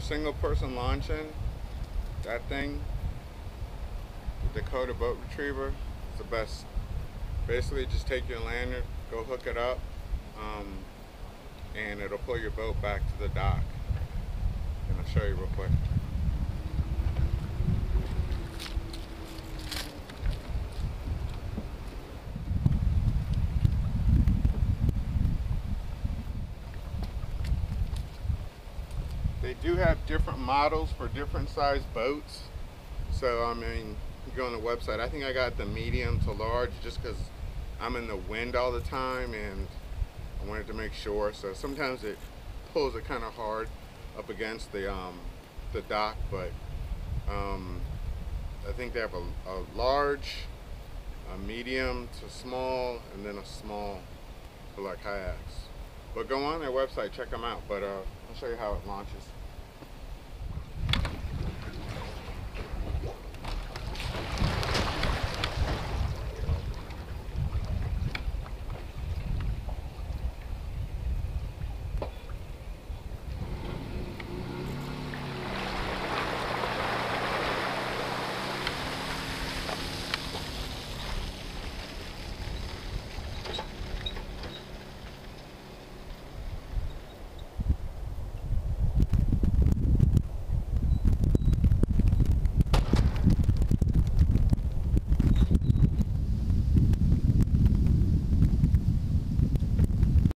for single person launching, that thing, the Dakota Boat Retriever, is the best. Basically, just take your lanyard, go hook it up, um, and it'll pull your boat back to the dock. And I'll show you real quick. They do have different models for different size boats. So, I mean, you go on the website. I think I got the medium to large just because I'm in the wind all the time and I wanted to make sure. So sometimes it pulls it kind of hard up against the um, the dock, but um, I think they have a, a large, a medium to small, and then a small for like kayaks. But go on their website, check them out. But uh, I'll show you how it launches.